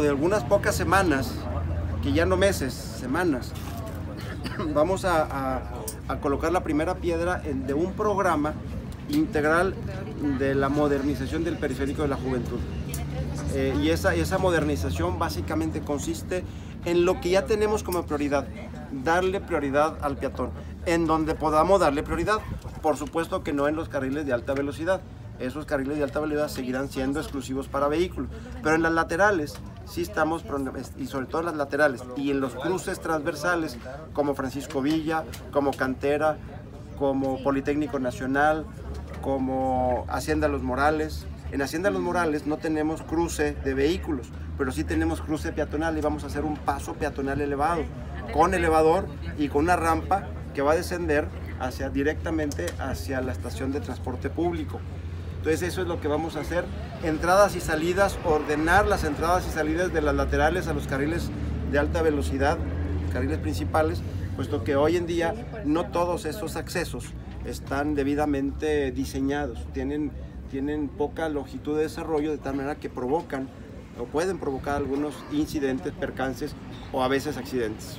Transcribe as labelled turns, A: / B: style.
A: de algunas pocas semanas, que ya no meses, semanas, vamos a, a, colocar la primera piedra de un programa integral de la modernización del periférico de la juventud. Eh, y esa, esa modernización básicamente consiste en lo que ya tenemos como prioridad, darle prioridad al peatón, en donde podamos darle prioridad, por supuesto que no en los carriles de alta velocidad, esos carriles de alta velocidad seguirán siendo exclusivos para vehículos. Pero en las laterales sí estamos, y sobre todo en las laterales, y en los cruces transversales, como Francisco Villa, como Cantera, como Politécnico Nacional, como Hacienda Los Morales. En Hacienda Los Morales no tenemos cruce de vehículos, pero sí tenemos cruce peatonal y vamos a hacer un paso peatonal elevado, con elevador y con una rampa que va a descender hacia, directamente hacia la estación de transporte público. Entonces eso es lo que vamos a hacer. Entradas y salidas, ordenar las entradas y salidas de las laterales a los carriles de alta velocidad, carriles principales, puesto que hoy en día no todos esos accesos están debidamente diseñados, tienen, tienen poca longitud de desarrollo de tal manera que provocan o pueden provocar algunos incidentes, percances o a veces accidentes.